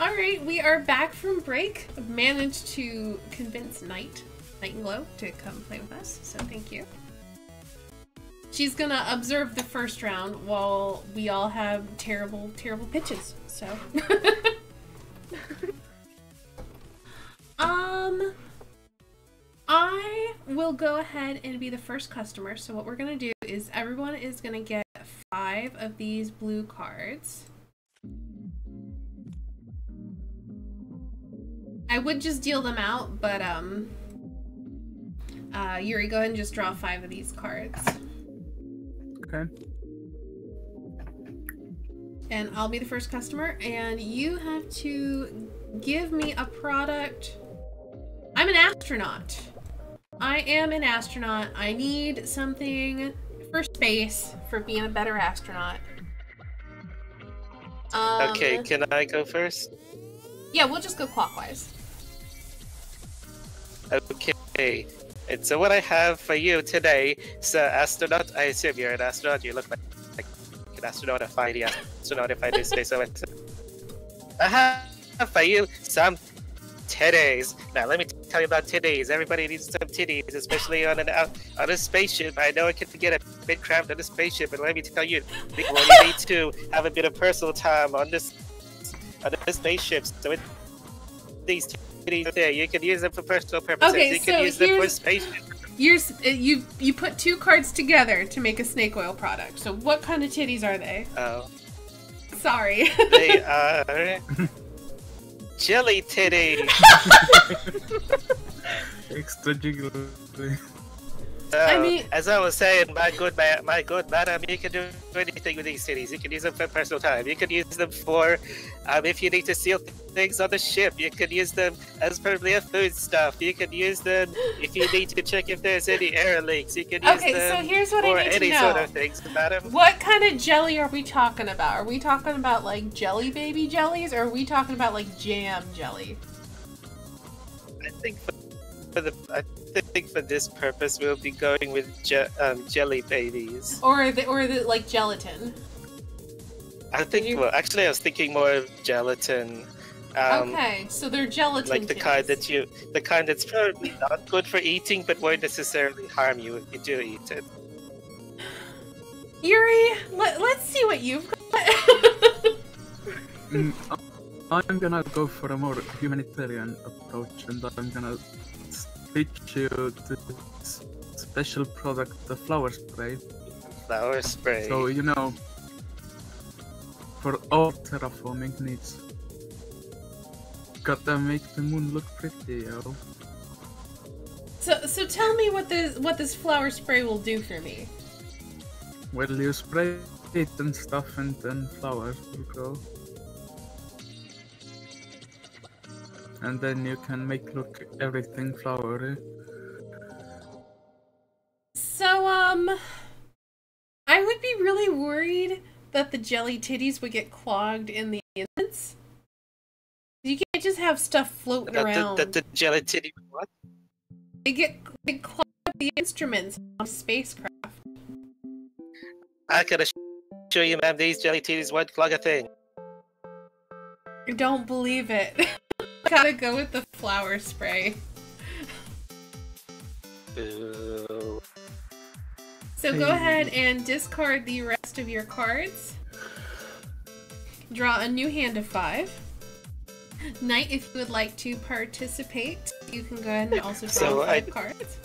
All right, we are back from break. I've managed to convince Night, Night and Glow, to come play with us, so thank you. She's gonna observe the first round while we all have terrible, terrible pitches, so. um, I will go ahead and be the first customer, so what we're gonna do is everyone is gonna get five of these blue cards. I would just deal them out, but um, uh, Yuri, go ahead and just draw five of these cards. Okay. And I'll be the first customer, and you have to give me a product. I'm an astronaut. I am an astronaut. I need something for space for being a better astronaut. Um, Okay, can I go first? Yeah, we'll just go clockwise. Okay. And so what I have for you today an astronaut. I assume you're an astronaut. You look like, like an astronaut, a fighting astronaut, if I do say so. I have for you some titties. Now let me tell you about titties. Everybody needs some titties, especially on an on a spaceship. I know it can get a bit cramped on a spaceship, but let me tell you, we need to have a bit of personal time on this on this spaceship. So it, these titties there, you can use them for personal purposes. Okay, you can so use them for here's- spaceship. You're, uh, you you put two cards together to make a snake oil product. So what kind of titties are they? Oh, Sorry. they are jelly titties. Extra jiggly. I mean- as I was saying, my good man, my good madam, you can do anything with these cities. You can use them for personal time. You can use them for, um, if you need to seal things on the ship. You can use them as probably a food stuff. You can use them if you need to check if there's any air leaks. You can use Okay, so them here's what I for need to any know. sort of things, madam. what kind of jelly are we talking about? Are we talking about like jelly baby jellies, or are we talking about like jam jelly? I think for, for the, I think for this purpose, we'll be going with je- um, jelly babies. Or the or the like gelatin? I think. you- Well, actually, I was thinking more of gelatin. Um, okay, so they're gelatin. like the kind that you the kind that's probably not good for eating but won't necessarily harm you if you do eat it Yuri, let, let's see what you've got. Mm, I'm gonna go for a more humanitarian approach and I'm gonna pitch you this special product, the flower spray. flower spray So, you know, for all terraforming needs, gotta make the moon look pretty, yo. so so tell me what this what this flower spray will do for me. Well, you spray it and stuff and then flowers will grow. And then you can make look everything flowery. So, um, I would be really worried that the jelly titties would get clogged in the instance. You can't just have stuff floating that, around. the, that the gelatin what They get they clog up the instruments on spacecraft. i gotta show you ma'am these jelly titties won't clog a thing I don't believe it. Gotta go with the flower spray. Boo. So go ahead and discard the rest of your cards. Draw a new hand of five. Knight, if you would like to participate, you can go ahead and also draw So I- five cards.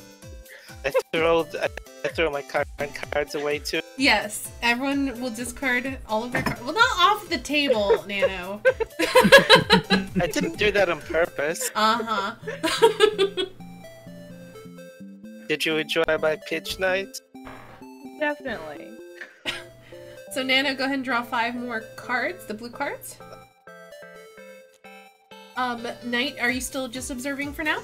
I throw I, I throw my card cards away too Yes, everyone will discard all of their cards. Well, not off the table, Nano. I didn't do that on purpose Uh huh. did you enjoy my pitch night Definitely. so, Nano, go ahead and draw five more cards, the blue cards. Um, Knight, are you still just observing for now?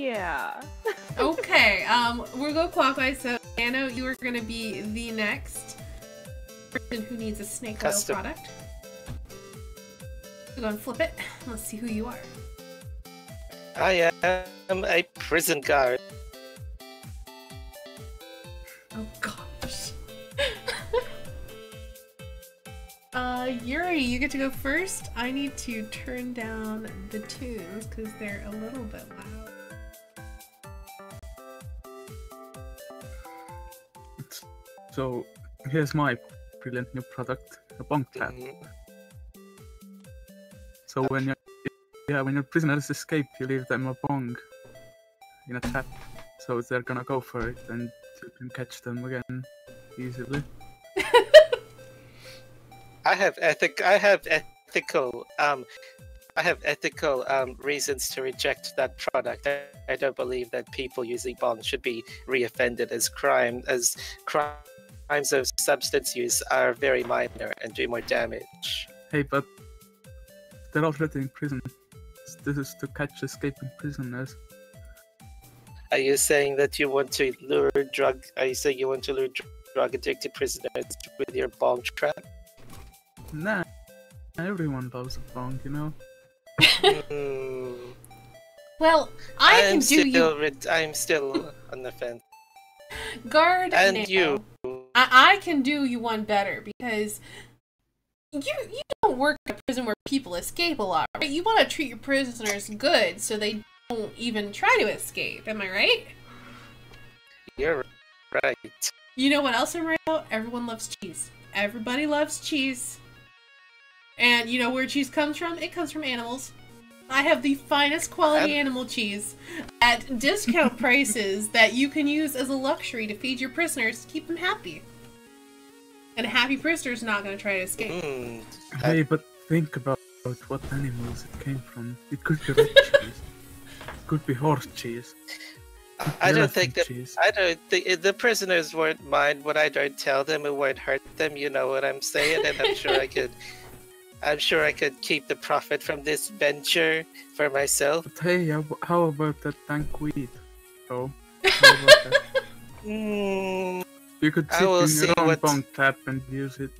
Yeah. Okay, um, we'll go clockwise. So, Nano, you are going to be the next person who needs a snake oil product. We're going to flip it. Let's see who you are. I am a prison guard Oh gosh. uh, Yuri, you get to go first. I need to turn down the tunes because they're a little bit loud. So here's my brilliant new product, a bong tap. Mhm. So when you yeah, when your prisoners escape, you leave them a bong in a trap. So they're gonna go for it, and you can catch them again easily. I have ethic. I have ethical. Um, I have ethical um, reasons to reject that product. I, I don't believe that people using bonds should be reoffended as crime as crimes of substance use are very minor and do more damage. Hey, but they're already in prison. This is to catch escaping prisoners. Are you saying that you want to lure drug? Are you saying you want to lure dr- drug addicted prisoners with your bomb trap? Nah, everyone loves a bong, you know. Hmm. Well, I am can do still you I'm still on the fence. guard And now. you. I, I can do you one better because you you don't work in a prison where people escape a lot, right? You want to treat your prisoners good so they don't even try to escape. Am I right? You're right. You know what else I'm right about? Everyone loves cheese. Everybody loves cheese. And you know where cheese comes from? It comes from animals. I have the finest quality animal cheese at discount prices that you can use as a luxury to feed your prisoners to keep them happy. And a happy prisoner's not going to try to escape. Hmm. Hey, but think about what animals it came from. It could be red cheese. It could be horse cheese. I don't think elephant that. cheese. I don't think the prisoners won't mind what I don't tell them. It won't hurt them. You know what I'm saying, and I'm sure I could. I'm sure I could keep the profit from this venture for myself. But hey, how how about that dank weed? Oh, how about that? Hmm. You could I sit in your own what- bong tap and use it.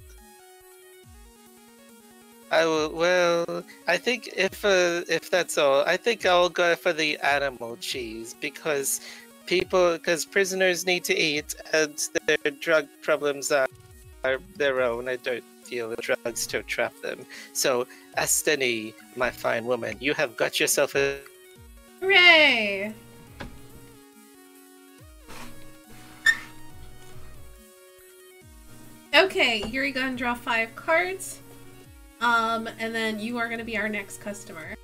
I will. Well, I think if uh, if that's all, I think I'll go for the animal cheese because people, because prisoners need to eat, and their drug problems are, are their own. I don't deal with drugs to trap them. So, Asteyni, my fine woman, you have got yourself a. Hooray! Okay, you're gonna draw five cards. Um, and then you are gonna be our next customer.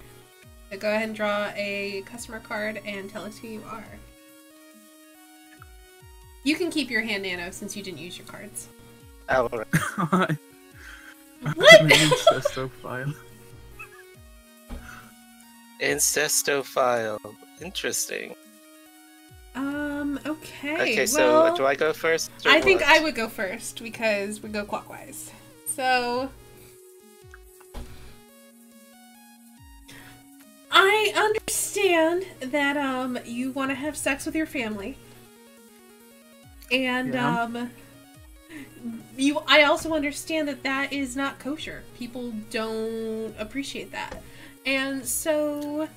So go ahead and draw a customer card and tell us who you are. You can keep your hand nano since you didn't use your cards. Our, I'm What? an incestophile. incestophile. Interesting. Okay. Okay, well, so do I go first? or I think what? I would go first because we go clockwise. So I understand that um you want to have sex with your family. And Yeah. um you I also understand that that is not kosher. People don't appreciate that. And so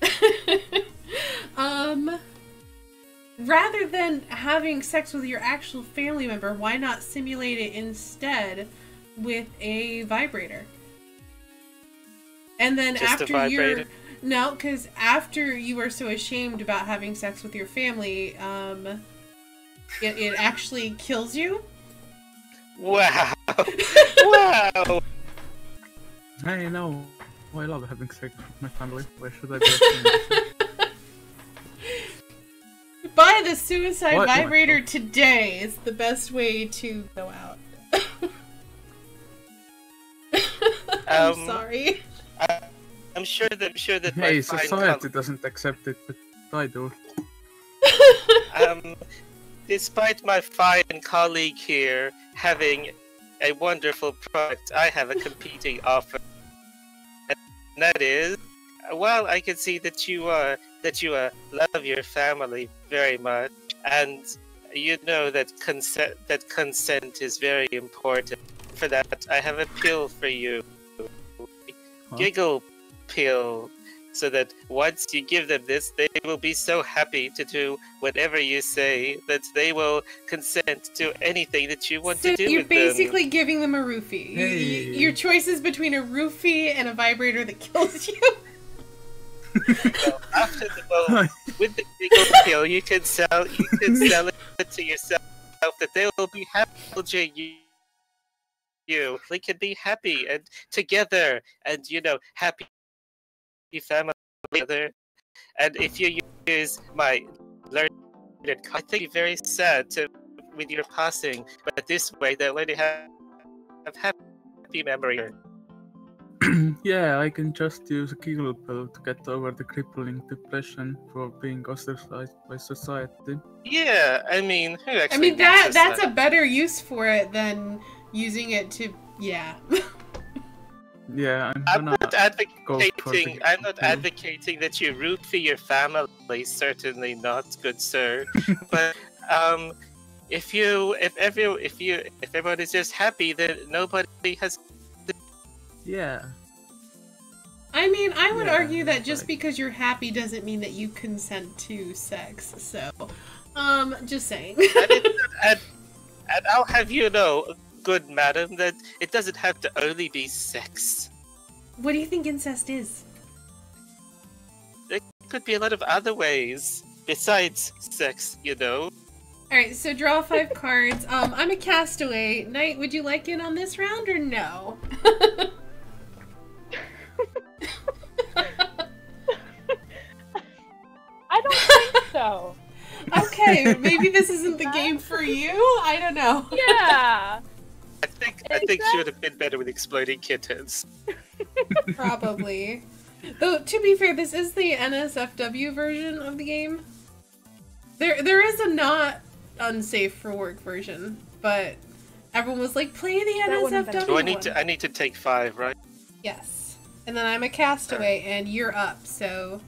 um rather than having sex with your actual family member, why not simulate it instead with a vibrator? And then Just after you're no, because after you are so ashamed about having sex with your family, um, it, it actually kills you. Wow! wow! I know. Oh, I love having sex with my family. Why should I be ashamed of it? Buy the suicide What? vibrator today. It's the best way to go out. I'm Um, sorry. I'm sure that I'm sure that Hey, my society col- doesn't accept it, but I do. um, despite my fine colleague here having a wonderful product, I have a competing offer, and that is, well, I can see that you uh, that you uh, love your family very much, and you know that consent that consent is very important. For that, I have a pill for you. Huh? Giggle pill. so that once you give them this, they will be so happy to do whatever you say that they will consent to anything that you want so to do you're with them. basically giving them a roofie. Hey. your choice is between a roofie and a vibrator that kills you. Well, after the well, with the single kill, you can sell you can sell it to yourself that they will be happy you. You, they can be happy and together, and you know, happy family together. And if you use my learned, I think it's very sad to with your passing, but this way they'll already have have happy memory. yeah, I can just use a giggle pill to get over the crippling depression for being ostracized by society. Yeah, I mean, who actually I mean that that's stuff? a better use for it than using it to yeah. Yeah, I'm I'm gonna not advocating. the I'm not pill. advocating that you root for your family. Certainly not, good sir. but um, if you, if every, if you, if everyone is just happy, then nobody has. Yeah. I mean, I would Yeah, argue that just right. because you're happy doesn't mean that you consent to sex. So, um, just saying. And, it, and, and I'll have you know, good madam, that it doesn't have to only be sex. what do you think incest is? It could be a lot of other ways besides sex. You know. All right, so draw five cards. Um, I'm a castaway. Knight, would you like in on this round or no? think okay, maybe this isn't the game for you. I don't know. Yeah. I think I think she would have been better with exploding kittens. Probably. Though to be fair, this is the NSFW version of the game. There there is a not unsafe for work version, but everyone was like, play the That wouldn't NSFW Do I need to? I need to take five, right? Yes. And then I'm a castaway and you're up, so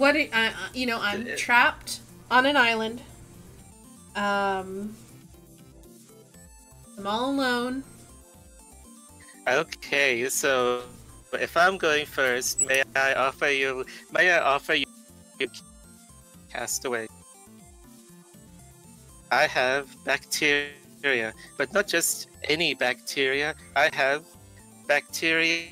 what do, I, I- you know, I'm Uh, trapped on an island. Um I'm all alone. Okay, so if I'm going first, may I offer you? May I offer you castaway? I have bacteria, but not just any bacteria. I have bacteria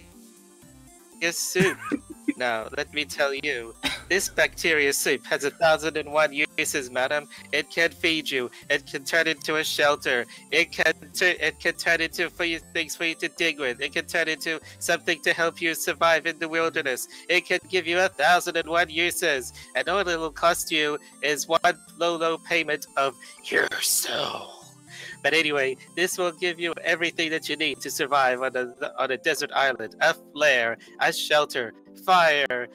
soup. now, let me tell you, this bacteria soup has a thousand and one uses, madam. It can feed you. It can turn into a shelter. It can turn. It can turn into for you things for you to dig with. It can turn into something to help you survive in the wilderness. It can give you a thousand and one uses, and all it'll cost you is one low, low payment of your soul. But anyway, this will give you everything that you need to survive on a on a desert island: a flare, a shelter, fire,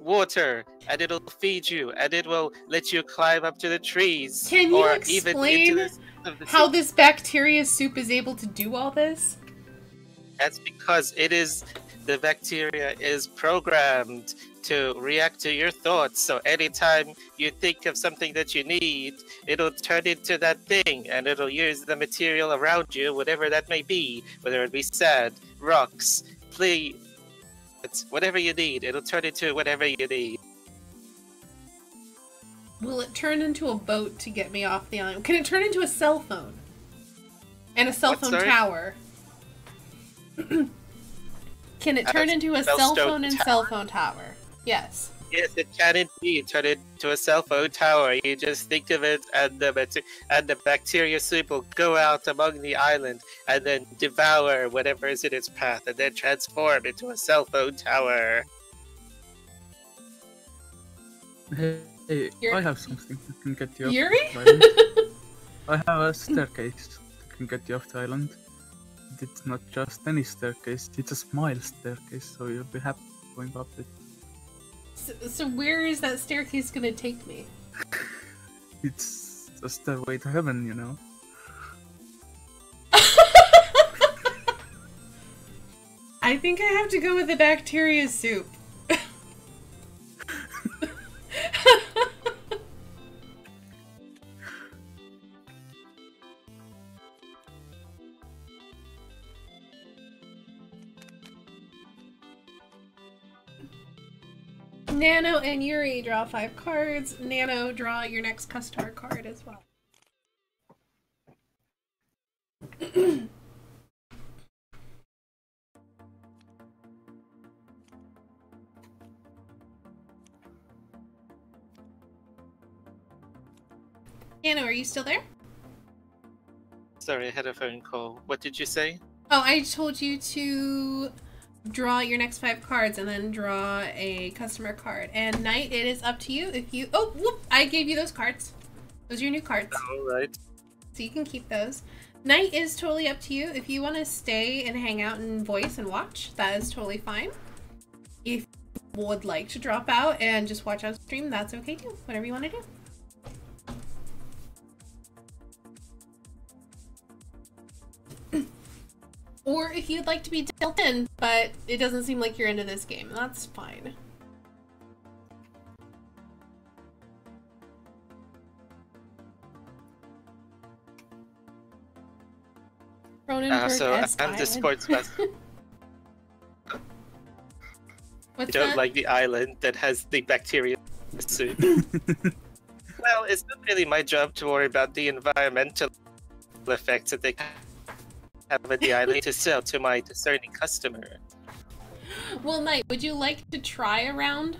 water, and it'll feed you, and it will let you climb up to the trees. Can you or even explain the, the How sea. this bacteria soup is able to do all this? That's because it is the bacteria is programmed to react to your thoughts. So anytime you think of something that you need, it'll turn into that thing and it'll use the material around you, whatever that may be, whether it be sand, rocks, clay, it's whatever you need. It'll turn into whatever you need. Will it turn into a boat to get me off the island? Can it turn into a cell phone? And a cell What, phone sorry? tower? Can it turn into a cell phone and tower? cell phone tower? Yes. Yes, it can indeed turn into a cell phone tower. You just think of it, and the and the bacteria soup will go out among the island and then devour whatever is in its path, and then transform into a cell phone tower. Hey, hey, I have something that can get you off Yuri? the island. I have a staircase that can get you off the island. It's not just any staircase, it's a smile staircase, so you'll be happy going up it. So, so where is that staircase gonna take me? It's a stairway to heaven, you know. I think I have to go with the bacteria soup. Nano and Yuri draw five cards. Nano, draw your next customer card as well. Nano, are you still there? Sorry, I had a phone call. What did you say? Oh, I told you to draw your next five cards and then draw a customer card. And Knight, it is up to you if you. Oh, whoop! I gave you those cards. Those are your new cards, All right. so you can keep those. Night is totally up to you. If you want to stay and hang out and voice and watch, that is totally fine. If you would like to drop out and just watch on stream, that's okay too. Whatever you want to do. Or if you'd like to be dealt in, but it doesn't seem like you're into this game, that's fine. Uh, so esque I'm the island. sports master. I don't that? like the island that has the bacteria suit. well, it's not really my job to worry about the environmental effects that they have at the island to sell to my discerning customer. Well, Knight, would you like to try a round?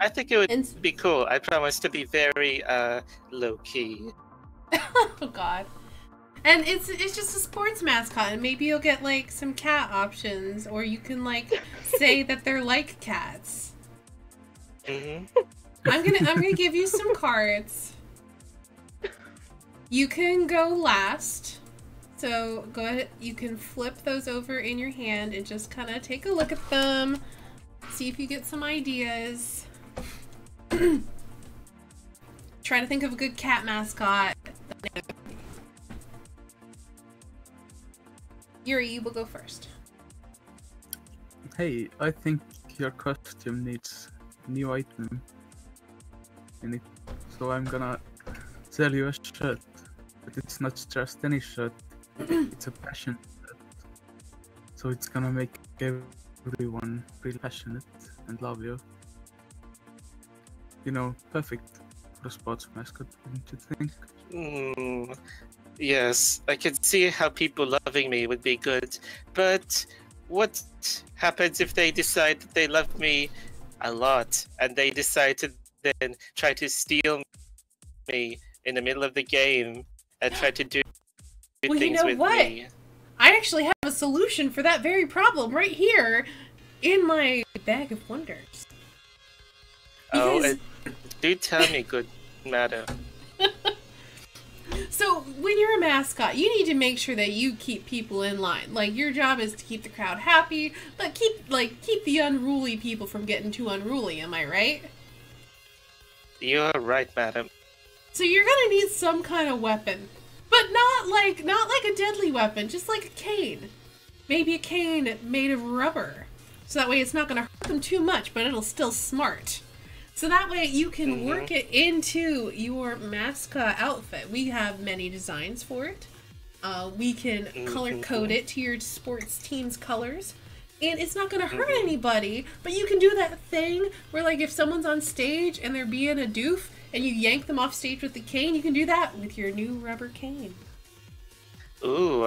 I think it would And be cool. I promise to be very uh, low key. oh god. And it's it's just a sports mascot, and maybe you'll get like some cat options, or you can like say that they're like cats. Mm -hmm. I'm gonna I'm gonna give you some cards. You can go last. So go ahead you can flip those over in your hand and just kinda take a look at them. See if you get some ideas. Try to think of a good cat mascot. Yuri, you will go first. Hey, I think your costume needs new item it. So I'm gonna sell you a shirt. But it's not just any shirt, it's a passion. So it's gonna make everyone feel passionate and love you. You know, perfect for a sports mascot, wouldn't you think? Mm, yes, I can see how people loving me would be good, but what happens if they decide that they love me a lot and they decide to then try to steal me in the middle of the game and try to do Well, you know what? me? I actually have a solution for that very problem right here in my bag of wonders. Oh, Because- and do tell me, good madam. So, when you're a mascot, you need to make sure that you keep people in line. Like your job is to keep the crowd happy, but keep like keep the unruly people from getting too unruly, am I right? You're right, madam. So you're going to need some kind of weapon. But not like not like a deadly weapon, just like a cane. Maybe a cane made of rubber. So that way it's not going to hurt them too much, but it'll still smart. So that way you can Mhm. work it into your mascot outfit. We have many designs for it. Uh, we can color code it to your sports team's colors. And it's not going to hurt anybody, but you can do that thing where, like, if someone's on stage and they're being a doof and you yank them off stage with the cane, you can do that with your new rubber cane. Ooh,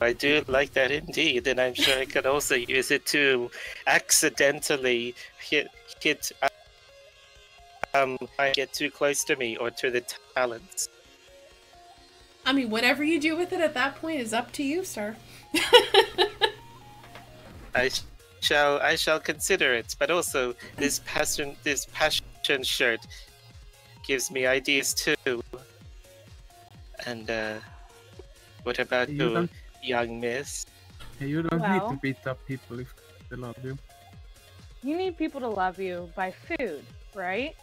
I do like that indeed, and I'm sure I could also use it to accidentally hit hit um I get too close to me or to the talents. I mean, whatever you do with it at that point is up to you, sir. I shall I shall consider it, but also this passion this passion shirt gives me ideas too. And uh, what about You you, young miss? you don't need to beat up people if they love you. You need people to love you by food, right?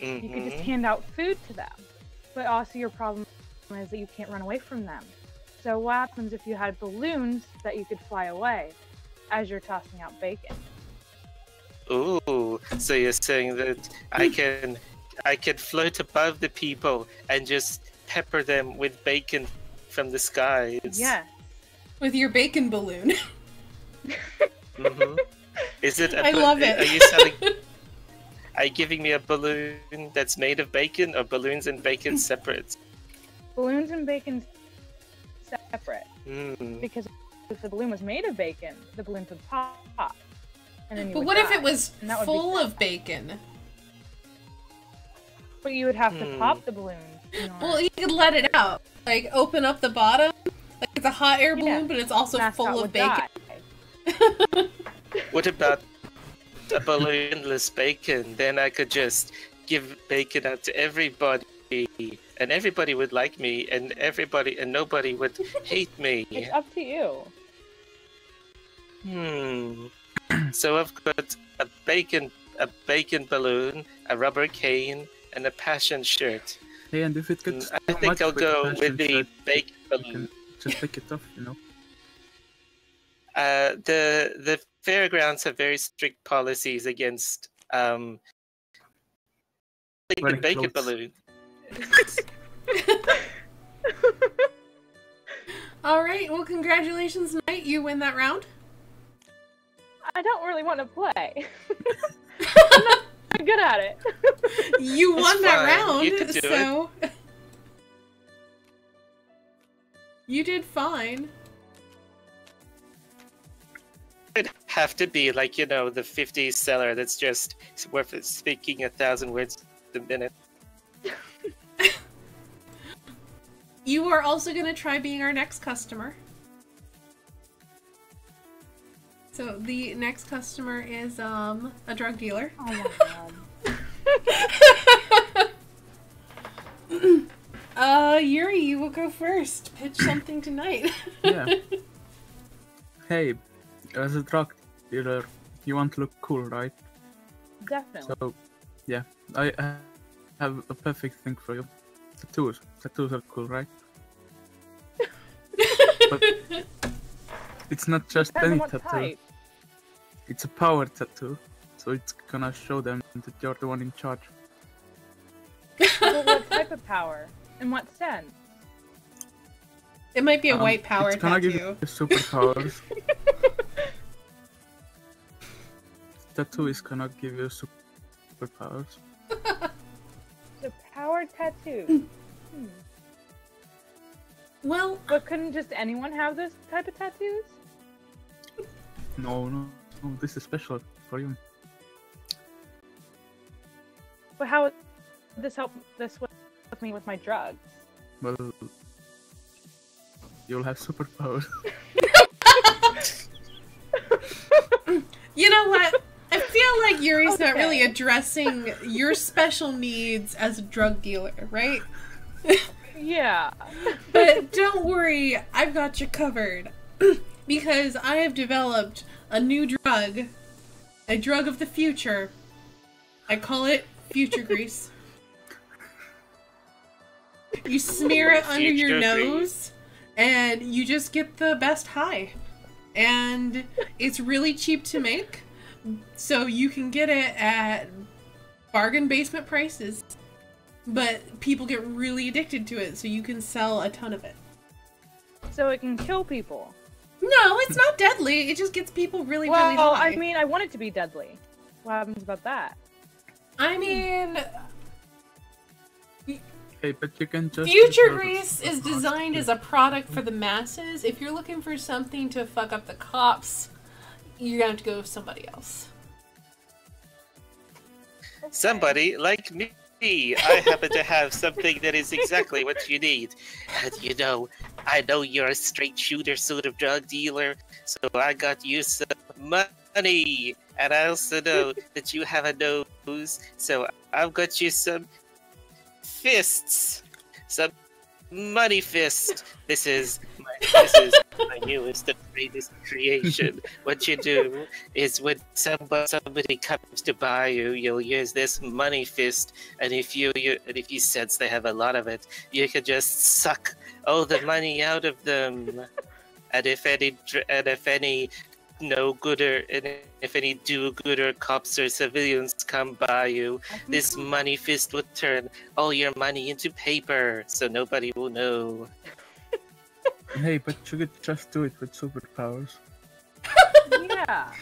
You could just Mhm. hand out food to them. But also, your problem is that you can't run away from them. So, what happens if you had balloons that you could fly away as you're tossing out bacon? Ooh, so you're saying that I can I can float above the people and just pepper them with bacon from the skies. Yeah. With your bacon balloon. mm-hmm. Is it? A I ba- love it. Are you selling? Are you giving me a balloon that's made of bacon, or balloons and bacon separate? Balloons and bacon separate. Hmm. Because if the balloon was made of bacon, the balloon would pop. And then you but would what if it was And be full of bacon? But you would have to Hmm. pop the balloon. Well, you could let it out. Like open up the bottom. Like it's a hot air balloon, Yeah. but it's also mascot full of bacon. What about a balloonless bacon? Then I could just give bacon out to everybody, and everybody would like me, and everybody and nobody would hate me. It's up to you. Hmm. So I've got a bacon, a bacon balloon, a rubber cane, and a passion shirt. Hey, and if it gets I think much I'll go passion with the shirt, bacon balloon. can just take it off, you know. Uh, the the fairgrounds have very strict policies against um Wearing bacon clothes. balloon. All right. Well, congratulations, Knight. You win that round. I don't really want to play. I'm good at it. You It's won that fine. round, You could do it. so you did fine. It'd have to be like you know the 50 seller that's just worth speaking a thousand words a minute. You are also going to try being our next customer. So the next customer is um a drug dealer. Oh my god. Uh, Yuri, you will go first. Pitch something tonight. Yeah. Hey, as a drug dealer, you want to look cool, right? Definitely. So, yeah, I I have a perfect thing for you. Tattoos. Tattoos are cool, right? but it's not just Depends any tattoo. type. It's a power tattoo. So it's gonna show them that you're the one in charge. But what type of power? In what sense? it might be a Um, white power tattoo. it's gonna give tattoo. you superpowers. tattoo is gonna give you superpowers. the power tattoo. Hmm. Well, But couldn't just anyone have this type of tattoos? No, no, no, this is special for you. But how would this help this with with me with my drugs? Well, you'll have superpowers. you know what? I feel like Yuri's not really addressing your special needs as a drug dealer, right? Yeah. But don't worry, I've got you covered. because I have developed a new drug, a drug of the future. I call it Future Grease. You smear it under your nose, Grease. and you just get the best high. And it's really cheap to make, so you can get it at bargain basement prices. But people get really addicted to it, so you can sell a ton of it. So it can kill people. No, it's not deadly. It just gets people really, Well, really high. I mean, I want it to be deadly. What happens about that? I mean, Hey, but you can just. Future use Grease is designed as a product for the masses. If you're looking for something to fuck up the cops, you're gonna have to go with somebody else. Somebody like me. I happen to have something that is exactly what you need. And you know, I know you're a straight shooter sort of drug dealer, so I got you some money. And I also know that you have a nose, so I've got you some fists. Some money fist. This is my, this is my newest and greatest creation. what you do is when somebody, somebody comes to buy you, you'll use this money fist, and if you, you and if you sense they have a lot of it, you can just suck all the money out of them. and if any and if any no gooder and if any do-gooder cops or civilians come by you, mm-hmm. this money fist would turn all your money into paper, so nobody will know. Hey, but you could just do it with superpowers. yeah.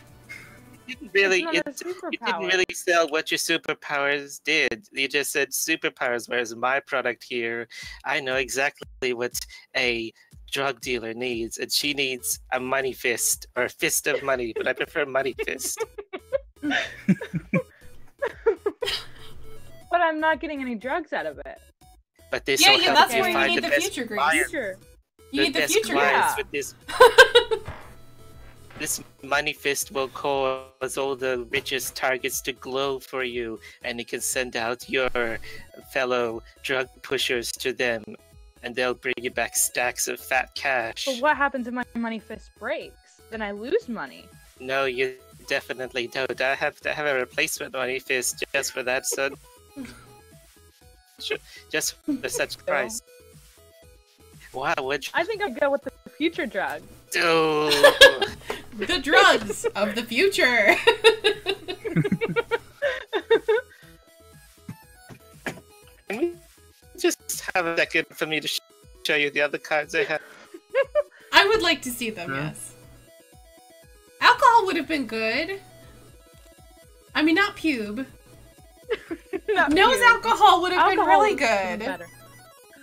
Didn't really not it, you didn't really sell what your superpowers did. You just said superpowers, whereas my product here, I know exactly what a drug dealer needs, and she needs a money fist or a fist of money, but I prefer money fist. But I'm not getting any drugs out of it. But this Yeah, will yeah, help that's you where you need the, the best future grease. Future. You need the best future clients yeah. this. Money fist will cause all the richest targets to glow for you, and it can send out your fellow drug pushers to them, and they'll bring you back stacks of fat cash. But what happens if my money fist breaks? Then I lose money. No, you definitely don't. I have to have a replacement money fist just for that, son. Just for such price. Wow, what I think I'd go with the future drug. do? Oh. the drugs of the future. Can we just have a second for me to sh- show you the other cards I have? I would like to see them, Yeah. yes. Alcohol would have been good. I mean, not pube. Not Nose pure. alcohol would have been really would have been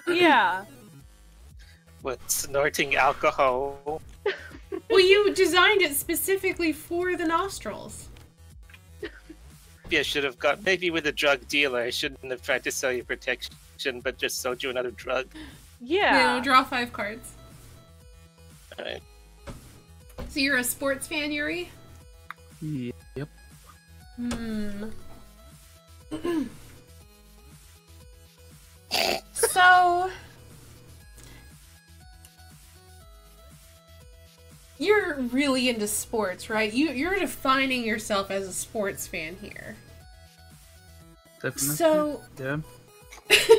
good. Yeah. What, snorting alcohol? Well, you designed it specifically for the nostrils. Maybe I should have got. Maybe with a drug dealer, I shouldn't have tried to sell you protection, but just sold you another drug. Yeah. You know, draw five cards. Alright. So you're a sports fan, Yuri? Yep. Hmm. so you're really into sports, right? You you're defining yourself as a sports fan here. Definitely. So Yeah.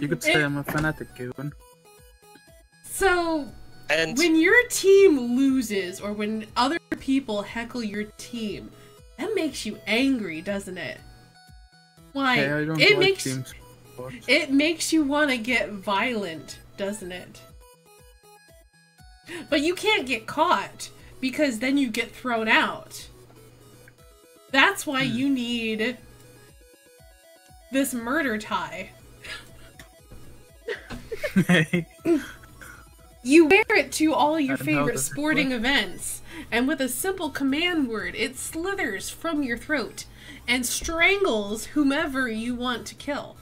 You could say It- I'm a fanatic even. so And when your team loses or when other people heckle your team, that makes you angry, doesn't it? Like Hey, I don't it like makes team. It makes you want to get violent, doesn't it? But you can't get caught because then you get thrown out. That's why Hmm. you need this murder tie. You wear it to all your favorite sporting events, and with a simple command word, it slithers from your throat and strangles whomever you want to kill.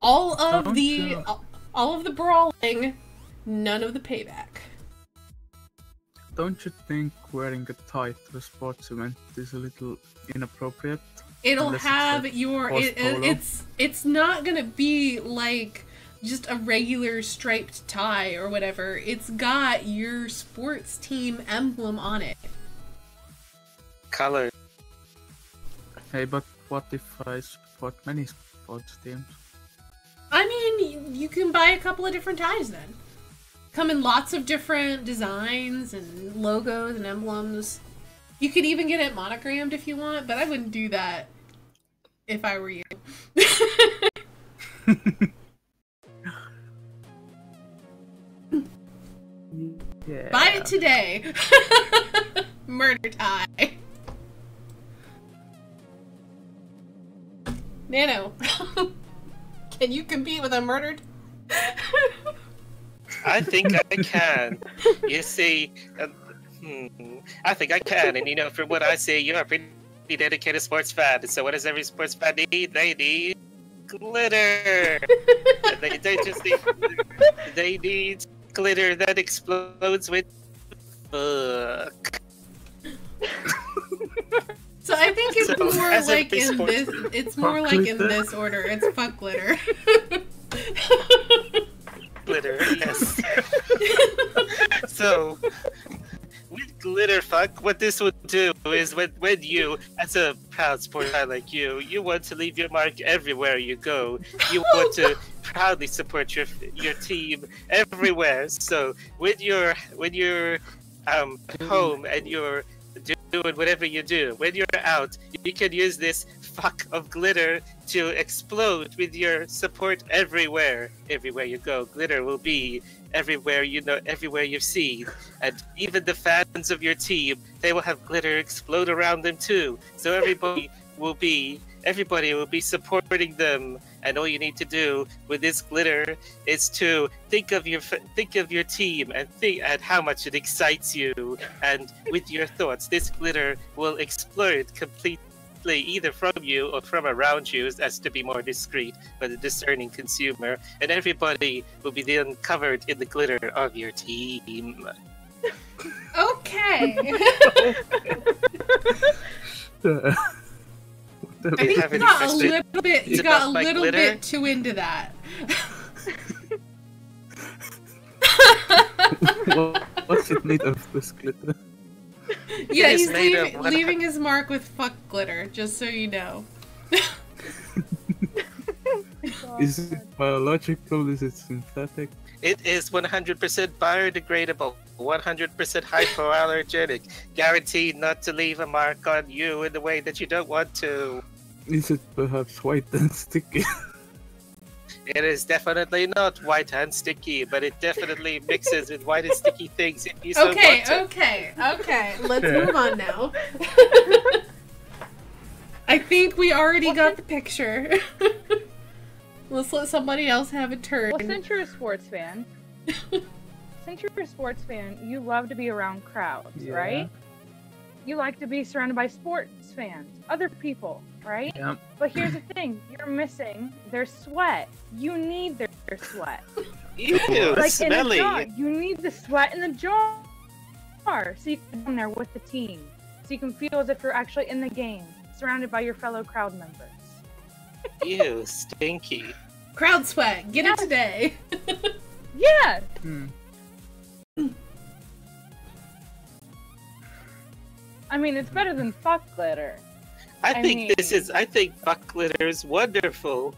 All of the all of the brawling, none of the payback. don't you think wearing a tie to a sports event is a little inappropriate? It'll Unless it's have like your it, it- it's it's not gonna be like just a regular striped tie or whatever. It's got your sports team emblem on it. color. Hey, but what if I support many sports teams? I mean, you can buy a couple of different ties then. Come in lots of different designs and logos and emblems. You could even get it monogrammed if you want, but I wouldn't do that if I were you. Yeah. Buy it today. Murder tie. Nano, can you compete with a murdered? I think I can. You see, uh, hmm, I think I can. And you know, from what I see, you're a pretty dedicated sports fan. So what does every sports fan need? They need glitter. they, they just need they need glitter that explodes with fuck. So I think it's So, more like in this. It's more Fuck like in this order. It's fuck glitter. glitter, yes. so, with glitter fuck, what this would do is when, when you, as a proud sport guy like you, you want to leave your mark everywhere you go. You want to proudly support your your team everywhere. So when you're when you're um home and you're doing whatever you do. When you're out, you can use this fuck of glitter to explode with your support everywhere. Everywhere you go, glitter will be everywhere you know, everywhere you've seen, and even the fans of your team, they will have glitter explode around them too. So everybody will be, everybody will be supporting them. And all you need to do with this glitter is to think of your think of your team and think at how much it excites you. And with your thoughts, this glitter will explode completely, either from you or from around you, as to be more discreet for the discerning consumer. And everybody will be then covered in the glitter of your team. Okay. What the- I think you got a little bit. You got a little glitter? bit too into that. What's it made of this glitter? yeah, he's made leaving, leaving his mark with fuck glitter, just so you know. Is it biological? Is it synthetic? It is 100% biodegradable, 100% hypoallergenic, guaranteed not to leave a mark on you in the way that you don't want to. Is it perhaps white and sticky? It is definitely not white and sticky, but it definitely mixes with white and sticky things if you so Okay, want to. okay, okay. Let's Yeah. move on now. I think we already got the picture. Let's let somebody else have a turn. Well, since you're a sports fan, since you're a sports fan, you love to be around crowds, Yeah. right? You like to be surrounded by sports fans, other people, right? Yeah. But here's the thing: you're missing their sweat. You need their, their sweat. Ew, like in the smelly. jar. You need the sweat in the jar, so you can be there with the team, so you can feel as if you're actually in the game, surrounded by your fellow crowd members. Ew, stinky. Crowd sweat. Get it today. Yeah, Hmm. I mean it's better than fuck glitter. I, I think this is. I think fuck glitter is wonderful.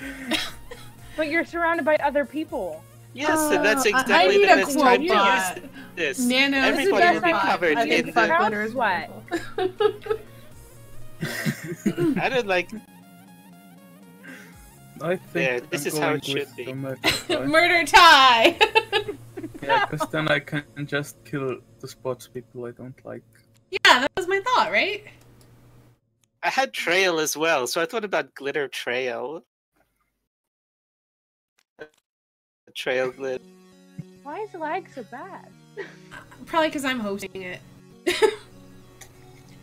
But you're surrounded by other people. Yes, and that's Uh, I- I exactly need the a best quote time to bot. use this. Nano, Everybody will be covered I think in fuck the- glitter is Sweat. wonderful. I don't like. I think Yeah, this I'm is how it should be. murder tie. yeah, because then I can just kill the sports people I don't like. yeah, that was my thought, right? I had trail as well, so I thought about glitter trail. Trail glitter. Why is lag so bad? Probably because I'm hosting it.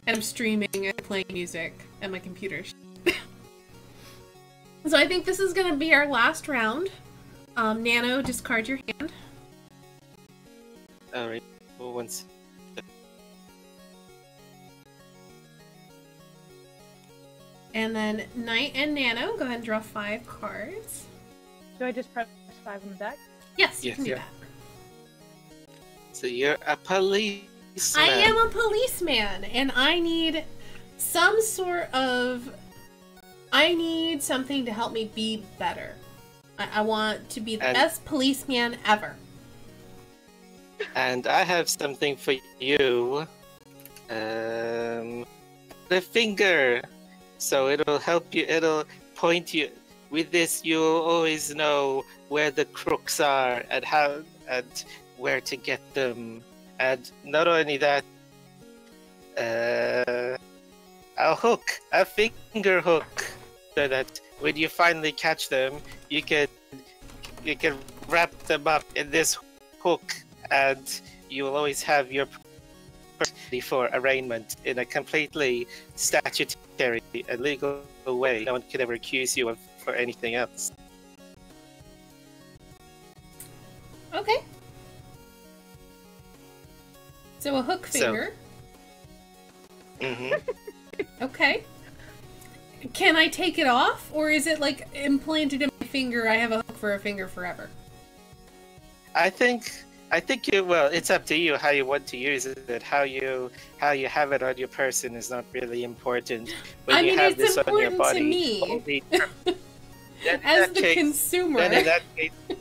and I'm streaming and playing music and my computer. So I think this is going to be our last round. Um, Nano, discard your hand. Alright. Well, once. And then Knight and Nano, go ahead and draw five cards. Do I just press five on the deck? Yes, you Yes, can do yeah. that. So you're a policeman. I am a policeman, and I need some sort of. I need something to help me be better. I, I want to be the And- best policeman ever. And I have something for you. Um, the finger. So it'll help you. It'll point you. With this, you'll always know where the crooks are and how and where to get them. And not only that, uh, a hook, a finger hook, so that when you finally catch them, you can you can wrap them up in this hook and you will always have your property for arraignment in a completely statutory and legal way. No one can ever accuse you of for anything else. Okay. So a hook So- finger. hmm Okay. Can I take it off, or is it like implanted in my finger? I have a hook for a finger forever. I think I think you well. It's up to you how you want to use it. How you how you have it on your person is not really important. When I you have it's this on your important to body, me. only- then As the case- consumer. then in that case,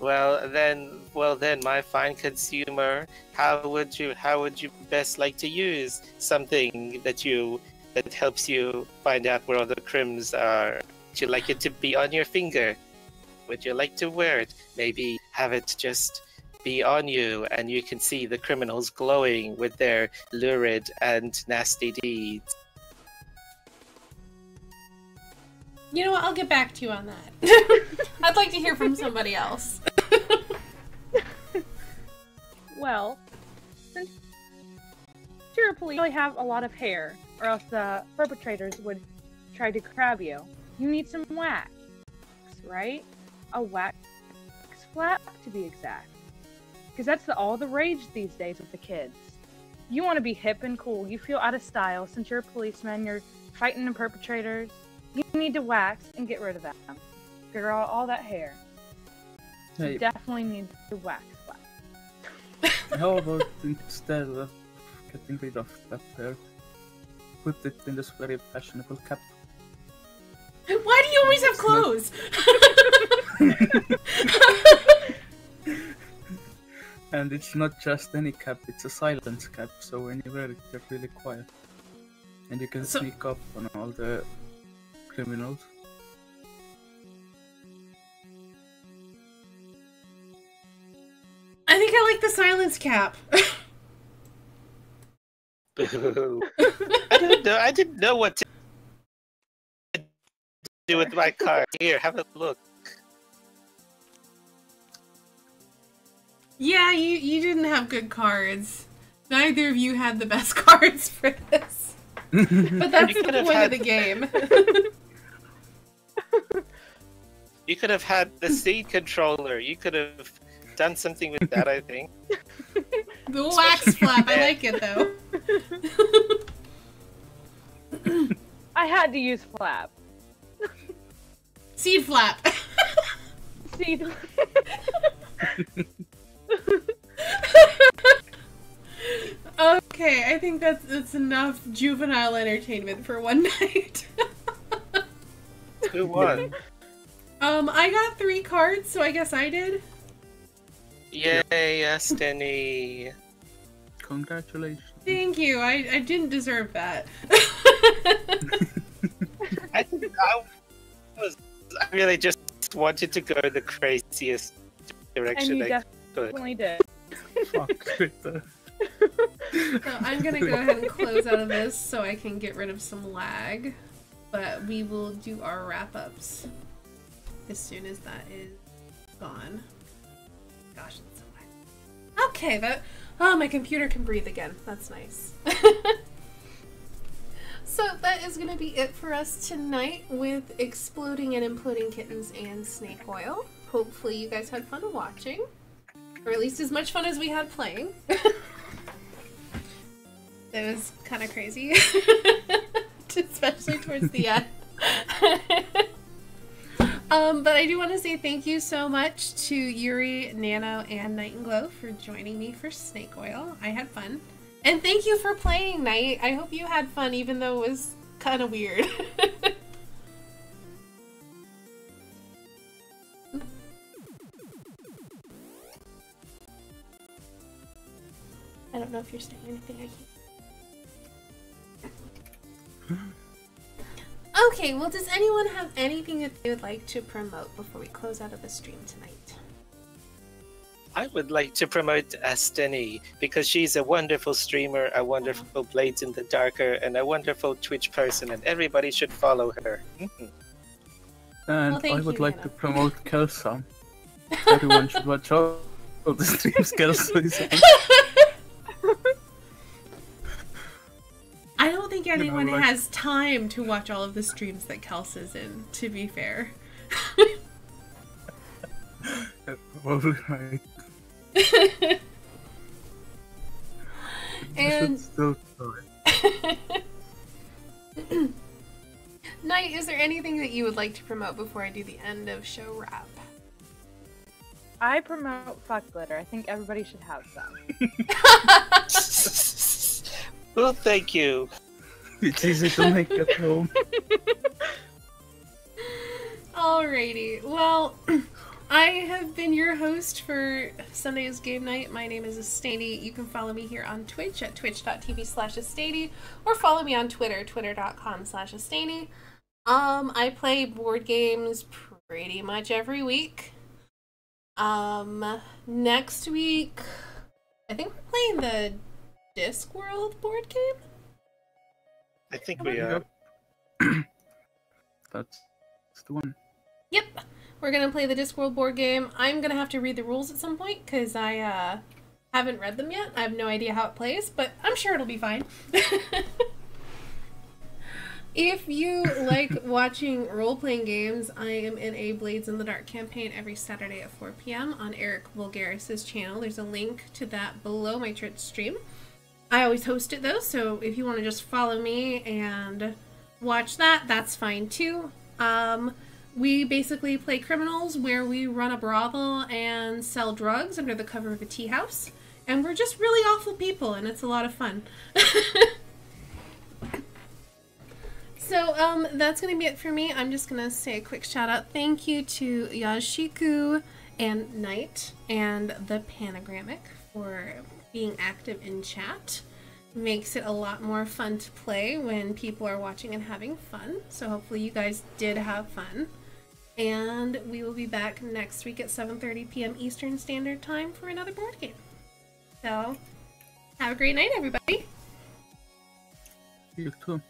Well then, well then, my fine consumer, how would you how would you best like to use something that you that helps you find out where all the crims are? Would you like it to be on your finger? Would you like to wear it? Maybe have it just be on you, and you can see the criminals glowing with their lurid and nasty deeds. You know what? I'll get back to you on that. I'd like to hear from somebody else. Well, since you're a police, you really have a lot of hair, or else the perpetrators would try to grab you. You need some wax, right? A wax flap, to be exact. Because that's the, all the rage these days with the kids. You want to be hip and cool. You feel out of style since you're a policeman. You're fighting the perpetrators. You need to wax and get rid of them. Girl, all that hair. You Hey, definitely need to wax flap. how about instead of getting rid of that hair, put it in this very fashionable cap? Why do you always have clothes? And it's not just any cap, it's a silence cap, so when you wear it, you're really quiet. And you can So- sneak up on all the criminals. I think I like the silence cap. Boo. I didn't know. I didn't know what to do with my card. Here, have a look. yeah, you you didn't have good cards. Neither of you had the best cards for this. But that's the point had- of the game. You could have had the seed controller. You could have done something with that. I think. the wax flap, I like it though. I had to use flap. Seed flap. See, okay, I think that's that's enough juvenile entertainment for one night. Who won? um, I got three cards, so I guess I did. Yay, Destiny. Congratulations. Thank you. I, I didn't deserve that. I, I was. I really just wanted to go the craziest and direction you I could. definitely did. Fuck Twitter. So I'm gonna go ahead and close out of this so I can get rid of some lag. But we will do our wrap ups as soon as that is gone. Gosh, it's so loud. Okay, that oh my computer can breathe again. That's nice. so that is gonna be it for us tonight with exploding and imploding kittens and snake oil. Hopefully you guys had fun watching. Or at least as much fun as we had playing. It was kind of crazy, especially towards the end. Um, but I do want to say thank you so much to Yuri, Nano, and Night and Glow for joining me for Snake Oil. I had fun, and thank you for playing Night. I hope you had fun, even though it was kind of weird. I don't know if you're saying anything. I can't. Okay, well, does anyone have anything that they would like to promote before we close out of the stream tonight? I would like to promote Asteyni because she's a wonderful streamer, a wonderful Blades in the Darker, and a wonderful Twitch person, and everybody should follow her. Mhm. And Well, I would you, like Nana. to promote Kelsa. Everyone should watch all all the streams Kelsa is on. I anyone like- has time to watch all of the streams that Kelsa's in, to be fair. Probably right. and Still try. Knight, is there anything that you would like to promote before I do the end of show wrap? I promote fuck glitter. I think everybody should have some. well, thank you. It's easy to make at home. Alrighty, well, I have been your host for Sunday's Game Night. My name is Asteyni. You can follow me here on Twitch at twitch.tv slash Asteyni or follow me on Twitter, twitter.com slash Asteyni. Um, I play board games pretty much every week. Um, next week, I think we're playing the Discworld board game. I think we are. That's, that's the one. Yep, we're gonna play the Discworld board game. I'm gonna have to read the rules at some point because I uh, haven't read them yet. I have no idea how it plays, but I'm sure it'll be fine. if you like watching role playing games, I am in a Blades in the Dark campaign every Saturday at 4 p.m. on Eric Vulgaris' channel. There's a link to that below my Twitch stream. I always host it though, so if you want to just follow me and watch that, that's fine too. Um, we basically play criminals where we run a brothel and sell drugs under the cover of a tea house. And we're just really awful people, and it's a lot of fun. so, um, that's going to be it for me. I'm just going to say a quick shout out. Thank you to Yashiku and Knight and the Panagrammic for being active in chat makes it a lot more fun to play when people are watching and having fun. So hopefully you guys did have fun. And we will be back next week at 7:30 p.m. Eastern Standard Time for another board game. So, have a great night everybody. You too.